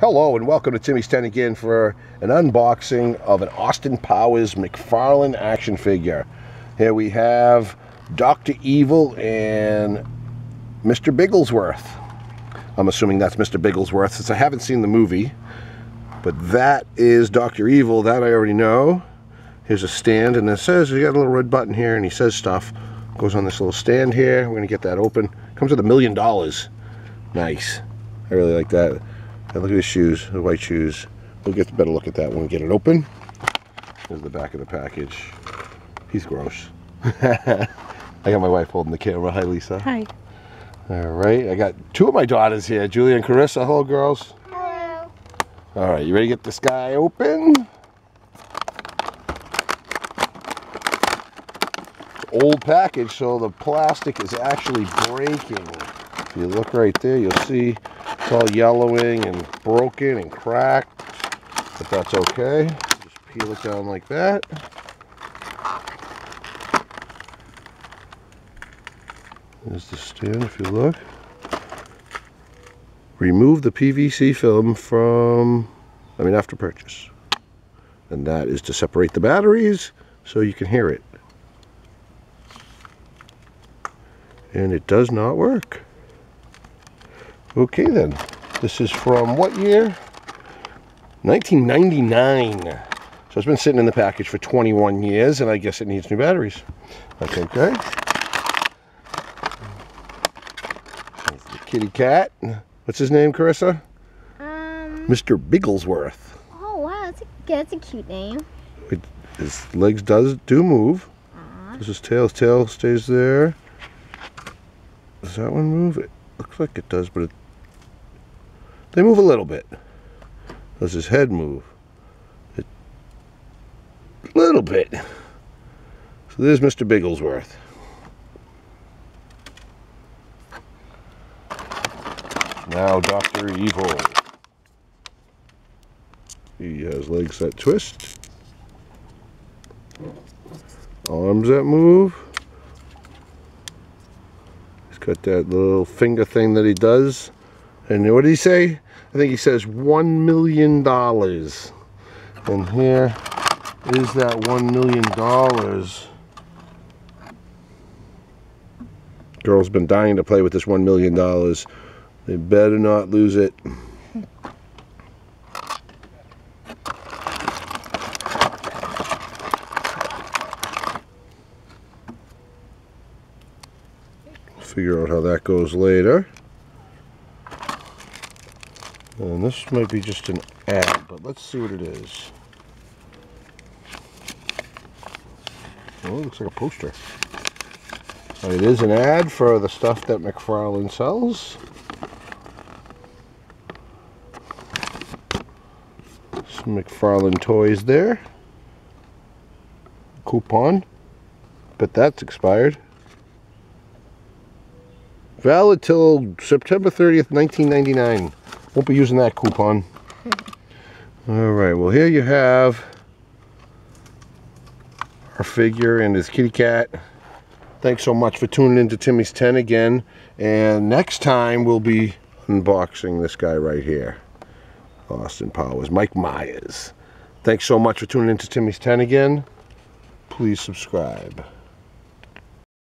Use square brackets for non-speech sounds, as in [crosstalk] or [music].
Hello and welcome to Timmy's 10 again for an unboxing of an Austin Powers McFarlane action figure. Here we have Dr. Evil and Mr. Bigglesworth. I'm assuming that's Mr. Bigglesworth since I haven't seen the movie. But that is Dr. Evil, that I already know. Here's a stand and it says, you got a little red button here and he says stuff. Goes on this little stand here. We're gonna get that open. Comes with a million dollars. Nice. I really like that. And look at his shoes, the white shoes. We'll get a better look at that when we get it open. There's the back of the package. He's gross. [laughs] I got my wife holding the camera. Hi, Lisa. Hi. All right, I got two of my daughters here, Julia and Carissa. Hello, girls. Hello. All right, you ready to get this guy open? Old package, so the plastic is actually breaking. If you look right there, you'll see it's all yellowing and broken and cracked, but that's okay. Just peel it down like that. There's the stand if you look. Remove the PVC film from, I mean after purchase. And that is to separate the batteries so you can hear it. And it does not work. Okay then. This is from what year? 1999. So it's been sitting in the package for 21 years and I guess it needs new batteries. That's okay. The kitty cat. What's his name, Carissa? Um. Mr. Bigglesworth. Oh wow, that's a that's a cute name. It, his legs does do move. Aww. Tail? His tail stays there. Does that one move? It looks like it does, but it, they move a little bit. Does his head move? A little bit. So there's Mr. Bigglesworth. Now Dr. Evil. He has legs that twist. Arms that move. He's got that little finger thing that he does. And what did he say? I think he says one million dollars. And here is that one million dollars. Girl's been dying to play with this one million dollars. They better not lose it. Figure out how that goes later. And this might be just an ad, but let's see what it is. Oh, it looks like a poster. It is an ad for the stuff that McFarlane sells. Some McFarlane toys there. Coupon. But that's expired. Valid till September 30th, 1999. Won't be using that coupon. All right, well here you have our figure and his kitty cat. Thanks so much for tuning into Timmy's 10 again. And next time we'll be unboxing this guy right here. Austin Powers, Mike Myers. Thanks so much for tuning into Timmy's 10 again. Please subscribe.